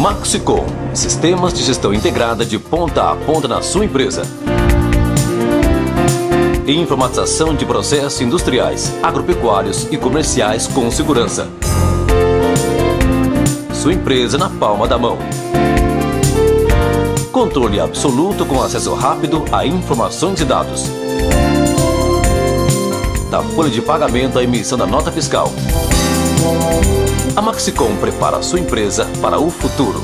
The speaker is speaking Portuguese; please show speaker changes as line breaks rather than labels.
Maxicom, sistemas de gestão integrada de ponta a ponta na sua empresa. Informatização de processos industriais, agropecuários e comerciais com segurança. Sua empresa na palma da mão. Controle absoluto com acesso rápido a informações e dados. Da folha de pagamento à emissão da nota fiscal. Foxconn prepara sua empresa para o futuro.